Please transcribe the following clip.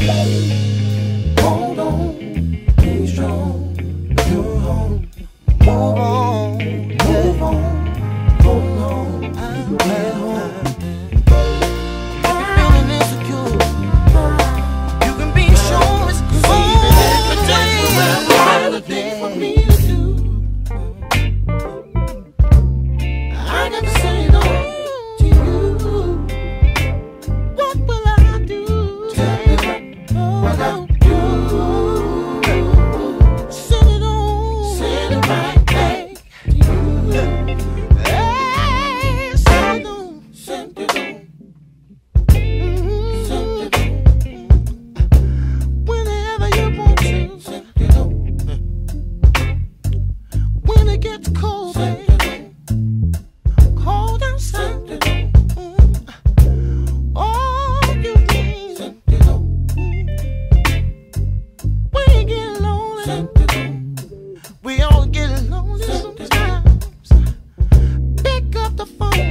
Música phone.